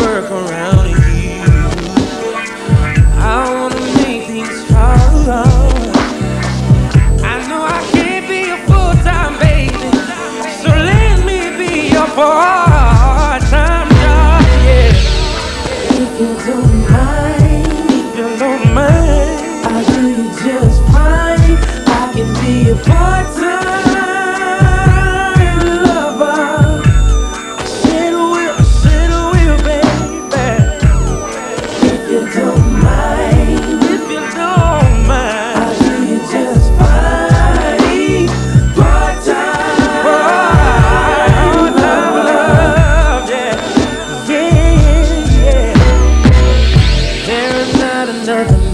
work around you. I wanna make things hard. I know I can't be full time baby, so let me be your part time job. Yeah. If you don't mind, if you don't mind, I do you just fine. I can be part time. got another